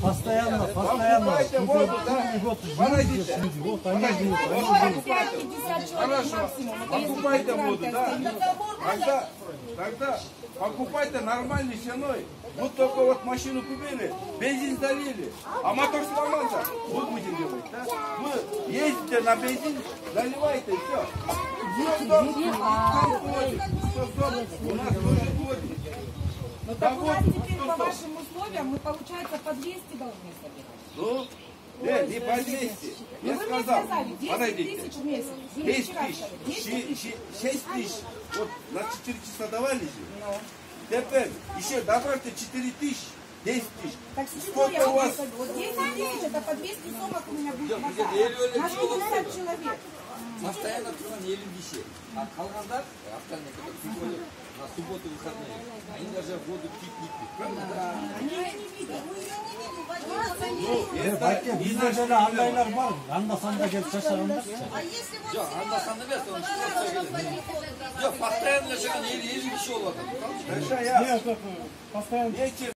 Постоянно, постоянно. Покупайте воду, да? Вот, они живут, они живут. 45-50 человек Хорошо, покупайте воду, да? Тогда, тогда покупайте нормальной ценой. Вот только вот машину купили, бензин залили, а мотор сломался, вот будем делать, да? Вы ездите на бензин, заливайте, все. У нас тоже ходит. Ну так у нас теперь по вашим условиям мы, получается, по 200 должны собирать. Ну, нет, не по 200. Ну Я вы мне сказал, сказали, 10 подойдите. тысяч в месяц. Вы 10 вчера тысяч, сказали, 10 тысяч. 6 тысяч, вот на 4 часа давали же. Ну. Теперь еще добавьте 4 тысячи, 10 тысяч. Так с чего Сколько я у вас? вам скажу? Вот 10 тысяч, это по 200 сумок у меня будет хватать. На 60 человек. Открываем еле вещей. А Калгандар, остальные, которые приходят на субботу выходные, они даже воду пить не пьют. Правда? Да. Они ее не видят. Ну, это belki не наш böyle andaylar var. Anlasan da gelip şaşırındık. Жоқ, анда-санда емес, он что говорит. Жоқ, постоянно же еле еле вещей олады. Хорошо, я Постоянно